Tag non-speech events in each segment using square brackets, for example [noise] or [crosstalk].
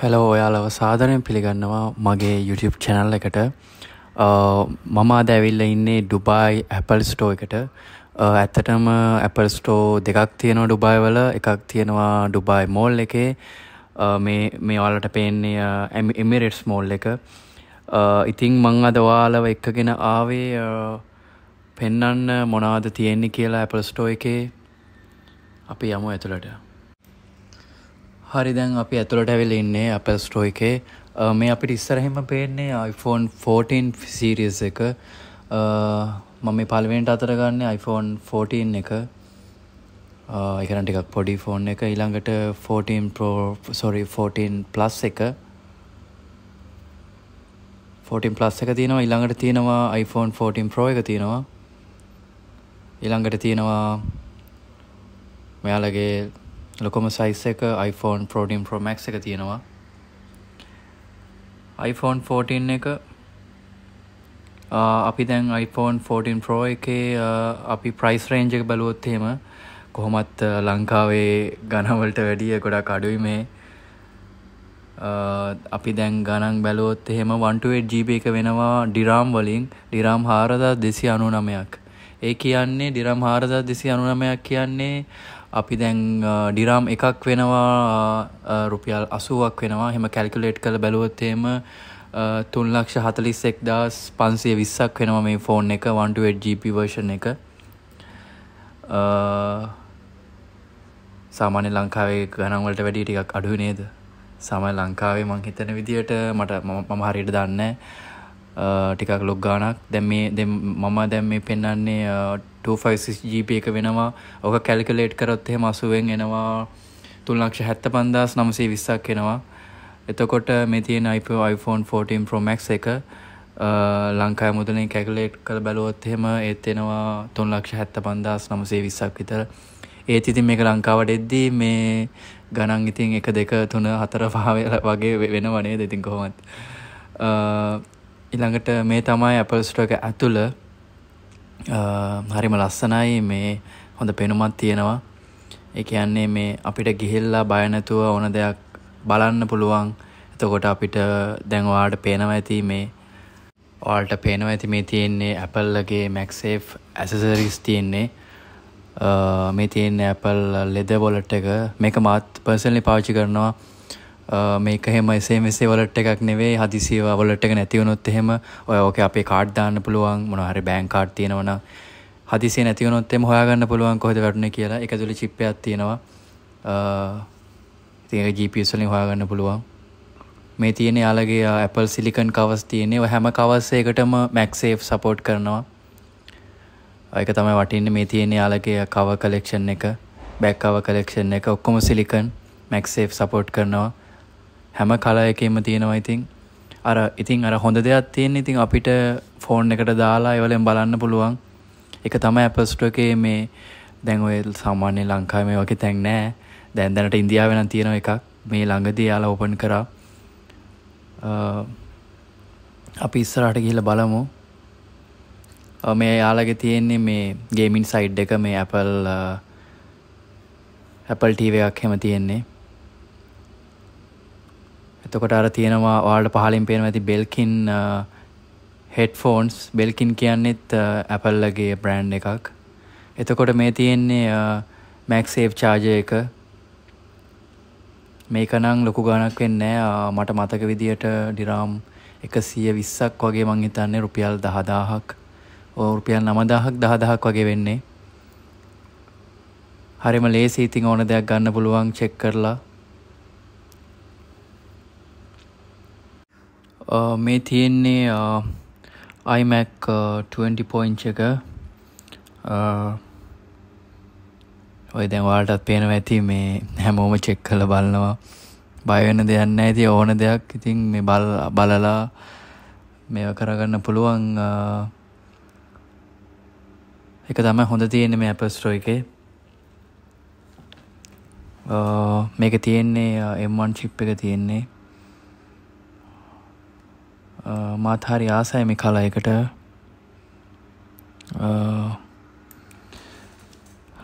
Hello ඔයාලව සාධනයෙන් පිළිගන්නවා මගේ YouTube channel එකට. මම අද ඇවිල්ල ඉන්නේ ඩුබායි ඇපල් ස්ටෝ එකට. ඇත්තටම ඇපල් ස්ටෝ දෙකක් තියෙනවා ඩුබායි වල. එකක් තියෙනවා ඩුබායි මෝල් එකේ. මේ මේ ඔයාලට පේන්නේ එමිරෙට්ස් මෝල් එක. ඉතිං මං අද ඔයාලව එක්කගෙන ආවේ පෙන්නන්න මොනාද තියෙන්නේ කියලා ඇපල් ස්ටෝ එකේ. අපි යමු ඇතුළට. හරි දැන් අපි ඇතුළට ඇවිල ඉන්නේ අපල් ස්ටෝ එකේ. මේ අපිට ඉස්සරහෙම පේන්නේ iPhone 14 සීරියස් එක. මම මේ පළවෙනිට අතර ගන්න iPhone 14 එක. එකන ටිකක් පොඩි ෆෝන් එක. ඊළඟට 14 Pro sorry 14 Plus එක. 14 Plus එක තියෙනවා. ඊළඟට තියෙනවා iPhone 14 Pro එක තියෙනවා. ඊළඟට තියෙනවා මෙයාලගේ ලොකොම සයිස් එක iPhone 14 Pro Max එක තියෙනවා. iPhone 14 එක අපි දැන් iPhone 14 Pro එකේ අපි ප්‍රයිස් රේන්ජ් එක බැලුවොත් එහෙම කොහොමත් ලංකාවේ ගණවලට වැඩිය ගොඩක් අඩුයි මේ. අපි දැන් ගණන් බැලුවොත් එහෙම 128 GB එක වෙනවා ඩිරාම් වලින්. ඩිරාම් 4299ක් ඒ කියන්නේ ඩිරාම් 4299ක් කියන්නේ අපි දැන් ඩිරාම් එකක් වෙනවා රුපියල් අසුවක් වෙනවා. හෙම කැල්කුලේට් කළ බැලුවොත්තේම තුන් ලක්ෂ හතලිස් එක් දස් පන්සිය විස්සක් වෙනවා මේ ෆෝන් එක 128GB වර්ෂන් එක. සාමාන්‍ය ලංකාවේ ගණන්වලට වැඩි ටිකක් අඩු නේද? සමයි ලංකාවේ මං හිතන විදියට මට මම හරියට දන්න ටිකක් ලොක් ගානක් දැම් මේ මම දැම් මේ පෙන්න්නන්නේ 256GB එක වෙනවා. ඕක කැල්කලේට් කරොත් එහෙම අසුවෙන් එනවා තුන් ලක්ෂ හැත්ත පන්දස් නමසේ විස්සක් එනවා. එතකොට මේ තියෙන iPhone 14 Pro Max එක ලංකාය මුදලින් කැකලේට් කළ බැලුවොත් එහෙම ඒත් එනවා තුන් ලක්ෂ හැත්ත පන්දස් නමසේ විස්සක් විතර. ඒත් ඉතින් මේක ලංකාවට එද්දී මේ ගණන් ඉතින් එක දෙක තුන හතර පහ වගේ වෙනවනේ දෙතින් කොහොමත්? ඉළඟට මේ තමයි Apple Store එක ඇතුළ හරිම ලස්සනයි මේ හොඳ පෙනුමත් තියෙනවා. ඒ කියන්නේ මේ අපිට ගිහිල්ලා බය නැතුව ඕන දෙයක් බලන්න පුළුවන්. එතකොට අපිට දැන් ඔයාලට පේනවා ඇති මේ ඔයාලට පේනවා ඇති මේ තියෙන්නේ Appleගේ MagSafe accessories තියෙන්නේ. මේ තියෙන්නේ Apple leather wallet එක. මේක මාත් personally පාවිච්චි කරනවා. මේක එහෙම එසේ මෙසේ වලට් එකක් නෙවෙයි හදිසිය වලට් එක නැති වුණොත් එහෙම ඔය ඕකේ අපේ කාඩ් දාන්න පුළුවන් මොනවා හරි බැංක් කාඩ් තියෙනවනම් හදිසිය නැති වුණොත් එහෙම හොයාගන්න පුළුවන් කොහෙද වැටුනේ කියලා. ඒක ඇතුලේ චිප් එකක් තියෙනවා. ඉතින් ඒක GPS වලින් හොයාගන්න පුළුවන්. මේ තියෙන යාලගේ Apple Silicon covers තියෙන්නේ. ඔය හැම covers එකකටම MagSafe support කරනවා. ඒක තමයි වටින්නේ. මේ තියෙන යාලගේ cover collection එක back cover collection එක. ඔක්කොම silicon MagSafe support කරනවා. හැම කල එකෙම තියෙනවා ඉතින්. අර ඉතින් අර හොඳ දෙයක් තියෙන ඉතින් අපිට ෆෝන් එකට දාලා එවලෙන් බලන්න පුළුවන්. එක තමයි ඇපස්ට එකේ මේ දැන් ඔය සාමාන්‍ය ලංකාව මේ වගේ තැන් නෑ. දැන් දැනට ඉන්දියාව නම් තියෙන එකක්. මේ ළඟදී යාලා ඕපන් කරා. අපි ඉස්සරහට ගිහිල්ලා බලමු. මේ යාලගේ තියෙන්නේ මේ ගේමින් සයිඩ් එක මේ Apple Apple TV එකක් හැම තියෙන්නේ. එතකොට අර තියෙනවා ඔයාලට පහලින් පේනවා ඇති බෙල්කින් හෙඩ්ෆෝන්ස් බෙල්කින් කියන්නෙත් ඇපල්ලගේ බ්‍රෑන්් එකක්. එතකොට මේ තියෙන්නේ මැක්සේව් චාජය එක. මේක නං ලොකු ගණක් වෙන්නේ මට මතක විදියට ඩිරාම් එක සිය විස්සක් වගේ මං හිතන්නේ රුපියල් දහදාහක්. රුපියල් නමදාහක් දහදහක් වගේ වෙන්නේ. හරිම ලේසි. ඉතින් ඕන දෙයක් ගන්න පුළුවන් චෙක් කරලා. Uh, මේ තියෙන්නේ uh, iMac uh, 20 පොයින්ච් එක. ඔය දැන් ඔයාලටත් පේනවා ඇති මේ හැමෝම චෙක් කරලා බලනවා. බය වෙන දෙයක් නැහැ. ඉතින් ඕන දෙයක් ඉතින් මේ බල බලලා මේව කරගන්න පුළුවන් එක තමයි හොඳ තියෙන්නේ මේ Apple Store එකේ. මේක තියෙන්නේ M1 chip එක තියෙන්නේ. මාත් හරි ආසයි මේ කලා එකට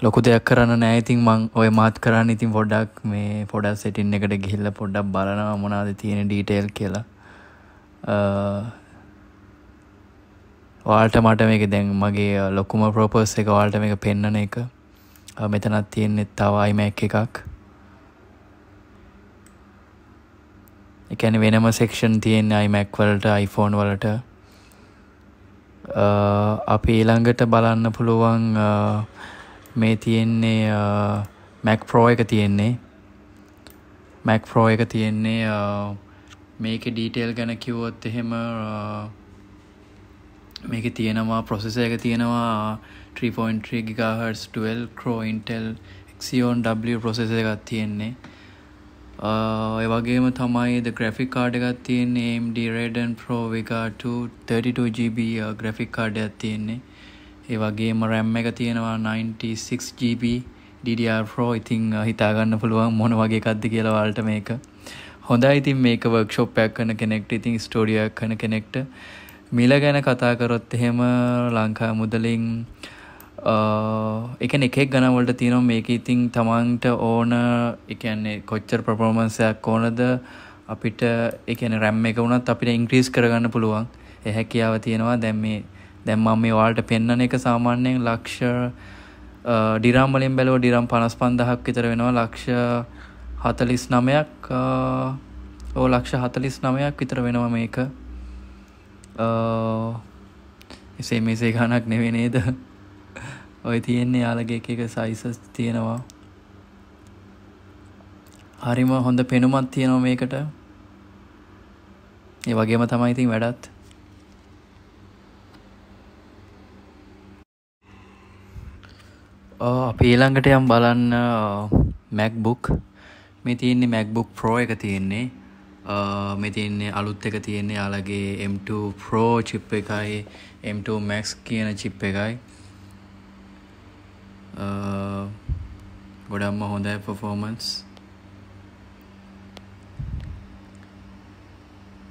ලොකු දෙයක් කරන්න නෑ. ඉතින් මං ඔය මාත් කරන්න. ඉතින් පොඩ්ඩක් මේ පොඩක් සෙටින් එකට ගිහිල්ල පොඩ්ඩක් බලනවා මොනාද තියෙන ඩීටේල් කියලා. වාල්ට මට මේක දැන් මගේ ලොකුම ප්‍රෝපර්ස් එක. වාල්ට මේක පෙන්නන එක. මෙතනත් තියෙන්නෙත් තව අයිමැක් එකක්. එකැන වෙනම සෙක්ෂන් තියෙන අයිමැක් වලට iPhoneෆෝන් වලට. අපි ඊළඟට බලන්න පුළුවන් මේ තියෙන්නේ මැක් ප්‍රෝ එක තියෙන්නේ. මැක් ප්‍රෝ එක තියෙන්නේ මේක ඩීටේල් ගැන කිව්වොත් එහෙම මේක තියෙනවා ප්‍රොසෙස එක තියෙනවා 3.3 GHz 12 Crow Intel Xeon W processor එකක් තියෙන්නේ. ඒ වගේම තමයි ද ග්‍රෆික් කාඩ එකත් තියෙන්නේ AMD Radeon Pro Vega 2 32GB graphic කාඩයක් තියෙන්නේ. ඒ වගේම RAM එක තියෙනවා 96GB DDR4 ඉතින් හිතාගන්න පුළුවන් මොන වගේ එකක්ද කියලා ඔයාලට මේක. හොඳයි ඉතින් මේක වර්ක්ෂොප් එකක් කරන කෙනෙක්ට ඉතින් ස්ටුඩියෝ එකක් කරන කෙනෙක්ට. මිල ගැන කතා කරොත් එහෙම ලංකා මුදලින් Uh, එකන එකෙක් ගනවලට තියෙනවා මේක ඉතින් තමන්ට ඕන එකන්නේ කොච්චර ප්‍රපෝමන්සයක් ඕනද අපිට එකන රැම් එක වුණත් අපිට ඉංක්‍රීස් කරගන්න පුළුවන්. එහැකියාව තියෙනවා. දැම් මේ දැම්මම් මේ වාල්ට පෙන්න්නන එක සාමාන්‍යයෙන් ලක්ෂ ඩිරම්වලින් බැලෝ ඩිරම් පනස් පන්දහක් විතර වෙනවා. ලක්ෂ හතලිස් නමයක් ඕ uh, ලක්ෂ හතලිස් නමයක් විතර වෙනවා මේක. එසේ මෙසේ ගණක් නෙවෙ නේද? ඔය තියෙන්නේ යාලගේ එක එක සයිසස් තියෙනවා. හරිම හොඳ පෙනුමත් තියෙනවා මේකට. ඒ වගේම තමයි ඉතින් වැඩත්. අපි ඊළඟට යම් බලන්න මැක්බුක් මේ තියෙන්නේ මැක්බුක් ප්‍රෝ එක තියෙන්නේ. මේ තියන්නේ අලුත් එක තියෙන්නේ යාලගේ M2 Pro චිප් එකයි M2 Max කියන චිප් එකයි. Uh, ගොඩක්ම හොඳයි පෆෝමන්ස්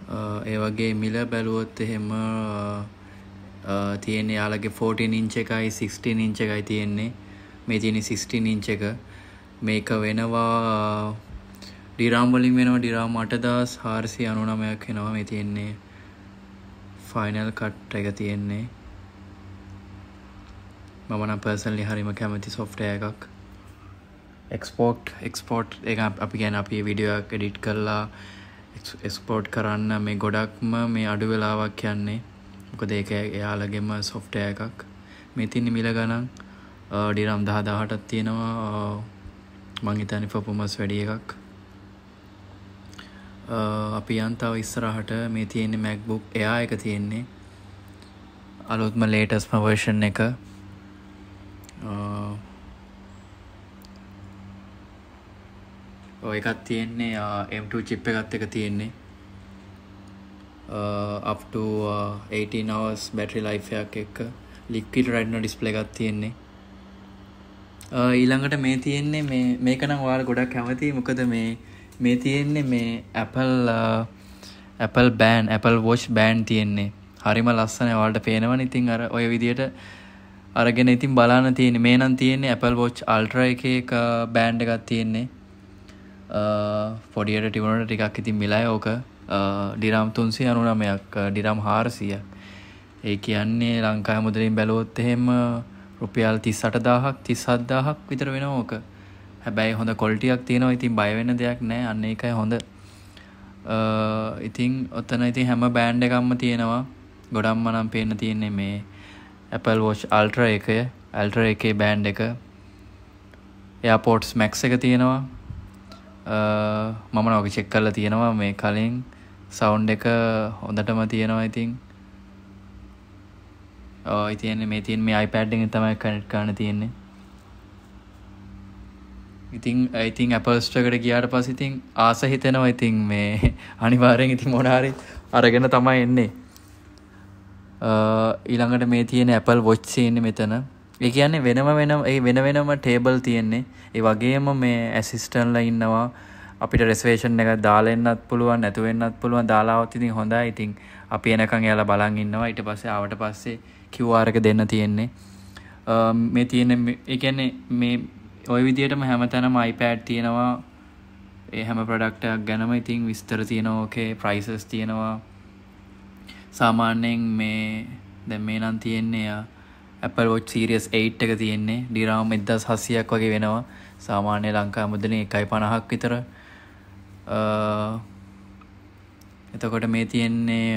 uh, ඒ වගේ මිල බැලුවොත් එහෙම uh, තියෙන්නේ යාලගේ 14 ඉංච එකයි 16 ඉංච එකයි තියෙන්නේ. මේ තියෙන 16 ඉංච එක. මේක වෙනවා ඩිරාම් වලින් වෙනවා ඩිරාම් 8499ක් වෙනවා. මේ තියෙන්නේ ෆයිනල් කට් එක තියෙන්නේ. මම නම් පර්සනලි හරිම කැමති සොෆ්ටය එකක්. එක්ස්පෝට් එක්ස්පෝට් එක අපි ගැන අපි විඩියෝ එඩිට් කරලා එක්ස්පෝට් කරන්න මේ ගොඩක්ම මේ අඩු වෙලාවක් යන්නේ. මොකද ඒක එයාලගෙම සොෆ්ටය එකක්. මේ තින්න මිල ගණන් ඩිරම් දහ දාහටත් තියෙනවා මංහිතනි පොපොමස් වැඩිය එකක්. අපි අන්තාව ඉස්සරහට මේ තියෙන්නේ මැක්බුක් එයා එක තියෙන්නේ. අලුත්ම ලේටස්ම වර්ෂන් එක එකත් තියෙන්නේ M2 චිප් එකත් එක තියෙන්නේ. up to 18 hours battery life එකක් එක්ක liquid retina display එකක් තියෙන්නේ. ඊළඟට මේ තියෙන්නේ මේ මේක නම් ඔයාලා ගොඩක් කැමතියි. මොකද මේ මේ තියෙන්නේ මේ Apple Apple බෑන් Apple Watch බෑන් තියෙන්නේ. හරිම ලස්සන ඔයාලට පේනවනේ. ඉතින් අර ඔය විදියට අරගෙන ඉතින් බලන්න තියෙන මේ නම් තියෙන්නේ Apple Watch Ultra එකේ එක බෑන්ඩ් එකක් තියෙන්නේ. පොඩියට ටිබුණට ටිකක් ඉතින් මිලයි ඕක. ඩිරම් තුන්සිය අනුනමයක් ඩිරම් හාරසිය. ඒ කියන්නේ ලංකාය මුදලින් බැලුවොත් එහෙම රුපියල් තිස් අටදාහක් තිස් හත්දාහක් විතර වෙන ඕක. හැබැයි හොඳ කොල්ටියක් තියෙනවා. ඉතින් බයවෙන්න දෙයක් නෑ අන්න එකයි හොඳ. ඉතින් ඔත්තන ඉතින් හැම බෑන්්ඩ එකම්ම තියෙනවා. ගොඩම්ම නම් පේන්න තියෙන්නේ මේ Apple Watch Ultra එකය. Ultra එකේ බෑන්් එක. එයාපෝට්ස් මැක්ස් එක තියෙනවා. මම නොක චෙක් කරලා තියෙනවා මේ කලින්. සවුන්් එක හොඳටම තියෙනවා ඉතින්. ඉතියන්නේ මේ තියන් මේ අයිපඩ්ඩෙන් තමයි කනට් කාන තියෙන්නේ. ඉතින් ඉතින් ඇපල්ස්ටකට ගියාට පස් ඉතින් ආස හිතෙනවා ඉතින් මේ [laughs] අනිවාරයෙන් ඉතින් මොනාරි අරගෙන තමයි එන්නේ. ඊළඟට මේ තියෙන Apple Watch තියෙන්නේ මෙතන. ඒ කියන්නේ වෙනම වෙනම ඒ වෙන වෙනම ටේබල් තියෙන්නේ. ඒ වගේම මේ ඇසිස්ටන්ට්ලා ඉන්නවා. අපිට රෙසර්වේෂන් එකක් දාලා එන්නත් පුළුවන් නැතු වෙන්නත් පුළුවන් දාලා આવත් ඉතින් හොඳයි. ඉතින් අපි එනකන් එයාලා බලන් ඉන්නවා. ඊට පස්සේ ආවට පස්සේ QR එක දෙන්න තියෙන්නේ. මේ තියෙන එකන්නේ මේ ඔය විදියටම හැම තැනම iPad තියෙනවා ඒ හැම ප්‍රඩක්ටයක් ගැනම ඉතින් විස්තර තියෙනවා ඕකේ ප්‍රයිසස් තියෙනවා සාමාන්‍යයෙන් මේ දැන් මේ නම් තියෙන්නේ Apple Watch Series 8 එක තියෙන්නේ. ඩිරාම් 1600ක් වගේ වෙනවා. සාමාන්‍ය ලංකා මුදලේ 1.50ක් විතර. එතකොට මේ තියෙන්නේ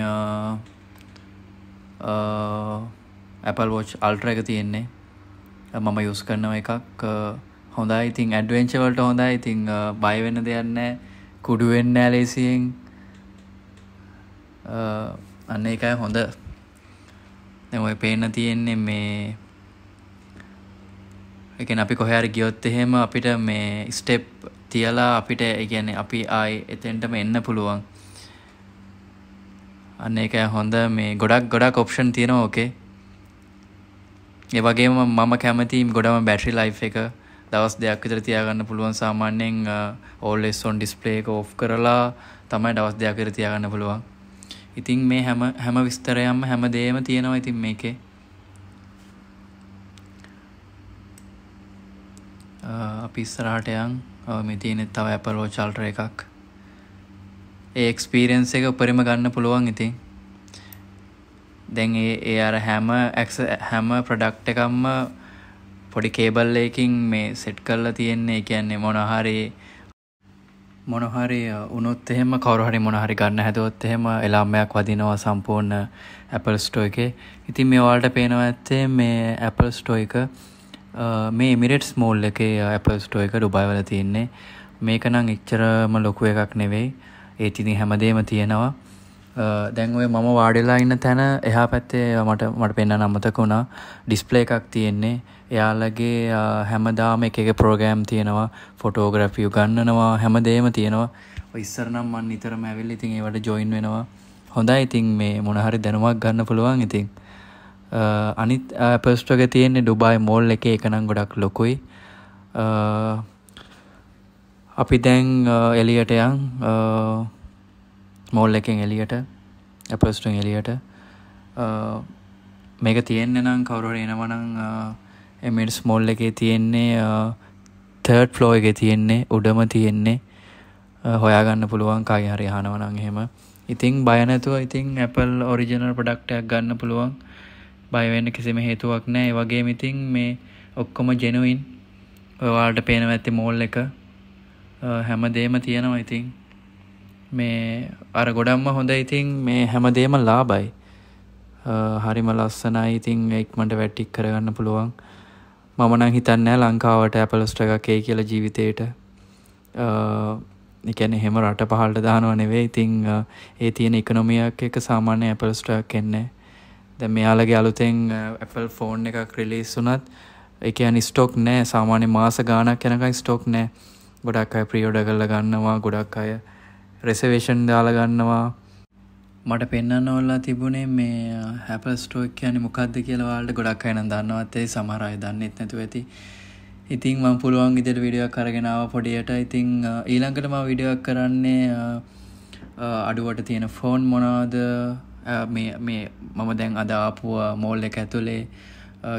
Apple Watch Ultra එක තියෙන්නේ. මම යුස් කරනව එකක්. හොඳයි. ඉතින් ඇඩවෙන්ච වලට හොඳයි. ඉතින් බය වෙන්න දෙයක් නැහැ. කුඩු වෙන්නේ නැහැ ලේසියෙන් අන්න ඒකයි හොඳ. දැන් ඔය පේන්න තියෙන්නේ මේ ඒ කියන්නේ අපි කොහේ හරි ගියොත් එහෙම අපිට මේ ස්ටෙප් තියලා අපිට ඒ කියන්නේ අපි ආයි එතෙන්ටම එන්න පුළුවන්. අන්න ඒකයි හොඳ මේ ගොඩක් ගොඩක් ඔප්ෂන් තියෙනවා ඕකේ. ඒ වගේම මම කැමති ගොඩම බැටරි ලයිෆ් එක දවස් දෙයක් විතර තියාගන්න පුළුවන්. සාමාන්‍යයෙන් ඕල්වෙස් ඔන් ඩිස්ප්ලේ එක ඔෆ් කරලා තමයි දවස් දෙයක් විතර තියාගන්න පුළුවන්. ඉතින් මේ හැම හැම විස්තරයක්ම හැම දේම තියෙනවා ඉතින් මේකේ. අපි ඉස්සරහට යන්. මේ තියෙනෙත් තව Apple Watch Ultra එකක්. ඒ එක්ස්පීරියන්ස් එක උපරිම ගන්න පුළුවන් ඉතින්. දැන් ඒ ඒ අර හැම හැම ප්‍රොඩක්ට් එකක්ම පොඩි කේබල් එකකින් මේ සෙට් කරලා තියෙන්නේ. කියන්නේ මොන හරි මොනහරි උනොත් එහෙම කවරුහරි මොනහරි ගන්න හැදුවොත් එහෙම එලාම්මයක් වදිනවා සම්පූර්ණ Apple Store එකේ. ඉතින් මේ ඔයාලට පේනවා ඇත්තේ මේ Apple Store එක මේ Emirates Mall එකේ Apple Store එක ඩුබායි වල තියෙන්නේ. මේක නම් එච්චරම ලොකු එකක් නෙවෙයි. ඒත් ඉතින් හැමදේම තියෙනවා. දැන් ඔය මම වාඩිලා ඉන්න තැන එහා පැත්තේ මට මට පෙන්වන්න අමතක වුණා. ඩිස්ප්ලේ එකක් තියෙන්නේ. එයාලගේ හැමදාම එක එක ප්‍රෝගෑම් තියෙනවා. ෆොටෝග්‍රෆිය ගන්නනවා. හැමදේම තියෙනවා. ඉස්සරනම් මන් නිතරම ඇවිල් ඉතින් ඒවට ජොයින් වෙනවා. හොඳයි. ඉතින් මේ මොනහරි දැනුමක් ගන්න පුළුවන් ඉතින්. අනිත් පස්ටක තියෙන්නේ ඩුබායි මෝල් එක එකනම් ගොඩක් ලොකුයි. අපි දැන් එලියට යන්. මෝල් එකෙන් එලියට ඇපස්ටන් එලියට මේක තියෙන්න නම් කවුරුහට එනවනං එමස් මෝල් එකේ තියෙන්නේ තර්ඩ් ෆ්ලෝ එක තියෙන්නේ උඩම තියෙන්නේ. හොයාගන්න පුළුවන් කාගේ හරි හනවනං එහෙම. ඉතිං බයනැතුව ඉතිං Apple ඔරිජනල් ප්‍රඩක්ටයක් ගන්න පුළුවන්. බයවෙන්න කිසිම හේතුවක් නෑ වගේ ඉතිං මේ ඔක්කොම ජෙනුවින් ඔයාට පේනව ඇති මෝල් එක. හැමදේම තියෙනවා ඉතිං මේ අර ගොඩම්ම හොඳ ඉතිං මේ හැමදේම ලාබයි හරිම ලස්සනයි. ඉතිං එක්මට වැට්ටික් කරගන්න පුළුවන්. මම නම් හිතන්නේ ලංකාවට ඇපලස්ට එකක් ඒ කියලා ජීවිතේට. එකන එහෙම රට පහල්ට දානව නෙවේ ඉතිං ඒ තියෙන එකනොමියක් එක සාමාන්‍ය ඇපල්ස්ටක් එන්නේ දැ මෙයාලගේ අලුතෙන් ඇපල් ෆෝන් එකක් රිලිස් වුනත් එක නිස්ටෝක් නෑ සාමාන්‍ය මාස ගානක් යනකයි ස්ටෝක් නෑ ගොඩක් අය ප්‍රියෝඩ කරල ගන්නවා. ගොඩක් අය රෙසවේෂන් දාල ගන්නවා. මට පෙන්න්න ඔල්ලා තිබුණේ මේ හැපල් ස්ටෝක් කියන මොකක්ද කියලවාල්ට ගොඩක් අයන දන්නවත්තේ සමහරය දන්නෙත් නැතු ඇති. ඉතින් මං පුළුවන් ඉදිර විඩියක් කරගෙනාව පොඩියට. ඉතිං ඊළඟට ම විඩියක් කරන්නේ අඩුවට තියෙන ෆෝන් මොනාද මේ මම දැන් අදාපුුව මෝල් එක ඇතුළේ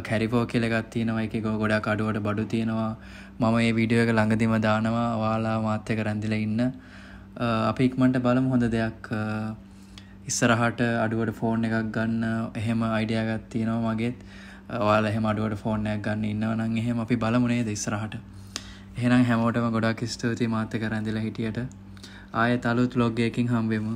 කැරිපෝ කියලගත් තියෙනවා. එක ගොඩක් අඩුවට බඩු තියෙනවා. මම ඒ විඩියෝ එක ළඟදිම දානවා. වාලා මාත්‍යක රැඳිල ඉන්න. අපි ඉක්මට බලම හොඳ දෙයක්. ඉස්සරහට අඩුවට ෆෝන් එකක් ගන්න එහෙම අයිඩියගත් තියෙනවා මගේත්. ඔයාල එහෙම අඩුවට ෆෝර්නයක් ගන්න ඉන්නවනං එහෙම අපි බලමුණේ ද ඉස්සරහට. එහෙනම් හැමෝටම ගොඩක් ස්තුති මාත්‍ය කරැඳිලා හිටියට. ආය තලුත් ලොග්ගයකින් හම්බෙමු.